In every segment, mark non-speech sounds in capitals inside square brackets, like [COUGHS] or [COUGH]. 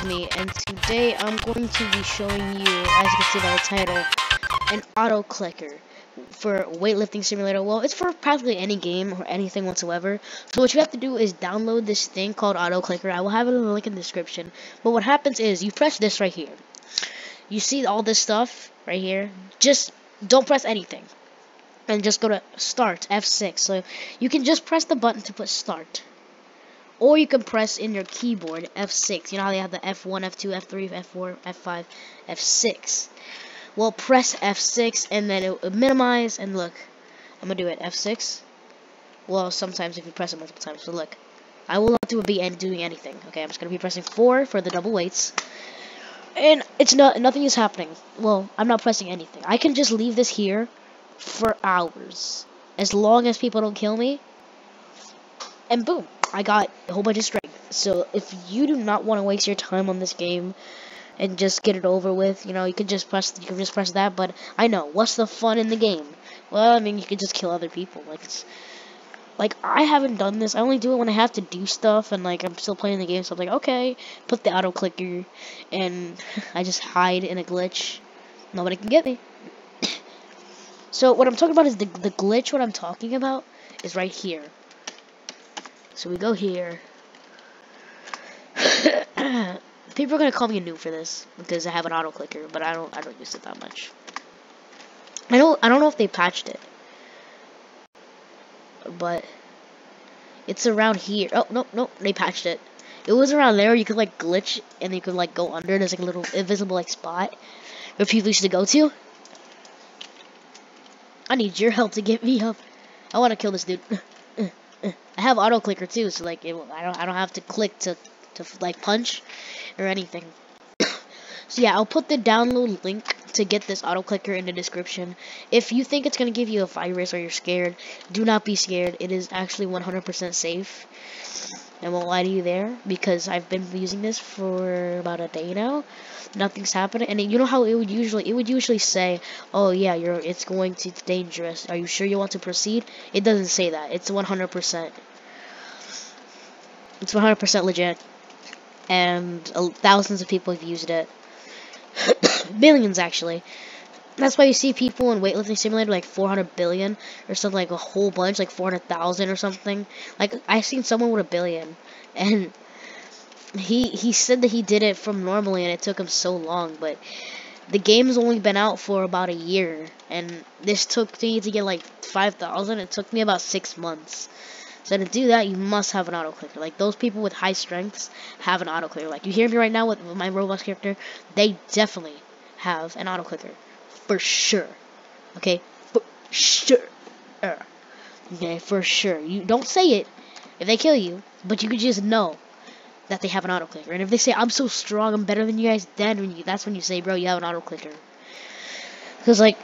to me, and today I'm going to be showing you, as you can see by the title, an auto clicker for weightlifting simulator. Well, it's for practically any game or anything whatsoever. So what you have to do is download this thing called auto clicker. I will have it in the link in the description. But what happens is you press this right here. You see all this stuff right here? Just don't press anything. And just go to start F6. So you can just press the button to put start or you can press in your keyboard F6. You know how they have the F1, F2, F3, F4, F5, F6. Well, press F6 and then it will minimize and look. I'm gonna do it F6. Well, sometimes if you press it multiple times. So look, I will not do be doing anything. Okay, I'm just gonna be pressing four for the double weights, and it's not nothing is happening. Well, I'm not pressing anything. I can just leave this here for hours, as long as people don't kill me. And boom, I got a whole bunch of strength. So if you do not want to waste your time on this game and just get it over with, you know, you can just press you can just press that. But I know what's the fun in the game? Well, I mean, you can just kill other people. Like it's like I haven't done this. I only do it when I have to do stuff and like I'm still playing the game. So I'm like, okay, put the auto clicker, and [LAUGHS] I just hide in a glitch. Nobody can get me. [COUGHS] so what I'm talking about is the the glitch. What I'm talking about is right here. So we go here. [COUGHS] People are gonna call me a noob for this because I have an auto clicker, but I don't I don't use it that much. I don't I don't know if they patched it. But it's around here. Oh no no they patched it. It was around there you could like glitch and you could like go under there's like a little invisible like spot where people used to go to. I need your help to get me up. I wanna kill this dude. [LAUGHS] I have auto clicker too, so like it, I don't I don't have to click to to like punch or anything. [COUGHS] so yeah, I'll put the download link to get this auto clicker in the description. If you think it's gonna give you a virus or you're scared, do not be scared. It is actually 100% safe. I won't lie to you there because I've been using this for about a day now. Nothing's happening, and you know how it would usually it would usually say, "Oh yeah, you're it's going to it's dangerous. Are you sure you want to proceed?" It doesn't say that. It's 100%. It's 100% legit, and uh, thousands of people have used it. [COUGHS] Billions actually. That's why you see people in weightlifting simulator like 400 billion or something like a whole bunch, like 400,000 or something. Like I've seen someone with a billion, and he he said that he did it from normally, and it took him so long. But the game's only been out for about a year, and this took me to get like 5,000. It took me about six months. So to do that, you must have an auto clicker. Like those people with high strengths have an auto clicker. Like you hear me right now with, with my Roblox character, they definitely have an auto clicker for sure. Okay, for sure. Okay, for sure. You don't say it if they kill you, but you could just know that they have an auto clicker. And if they say I'm so strong, I'm better than you guys, then when you, that's when you say, bro, you have an auto clicker. Because like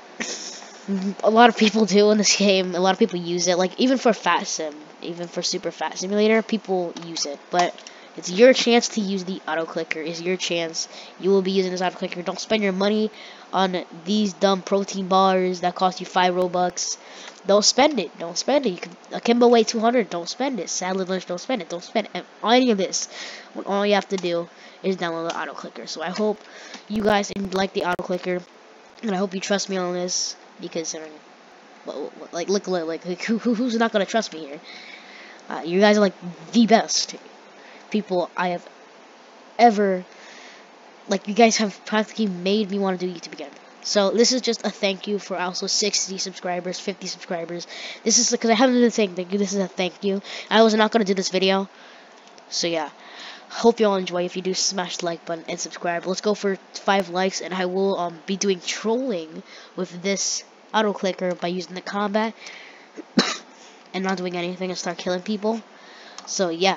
a lot of people do in this game. A lot of people use it. Like even for Fat Sim, even for Super Fat Simulator, people use it. But it's your chance to use the auto clicker. Is your chance. You will be using this auto clicker. Don't spend your money on these dumb protein bars that cost you five robux. Don't spend it. Don't spend it. You can Akimbo Way 200. Don't spend it. Salad lunch. Don't spend it. Don't spend it. Any of this. When all you have to do is download the auto clicker. So I hope you guys like the auto clicker, and I hope you trust me on this because I mean, like look like who, [LAUGHS] who's not gonna trust me here? Uh, you guys are like the best people I have ever like you guys have practically made me want to do YouTube again. So this is just a thank you for also 60 subscribers, 50 subscribers. This is because I haven't been saying thank you. This is a thank you. I was not gonna do this video, so yeah. Hope you all enjoy. If you do, smash the like button and subscribe. Let's go for five likes, and I will um be doing trolling with this auto clicker by using the combat [COUGHS] and not doing anything and start killing people. So yeah,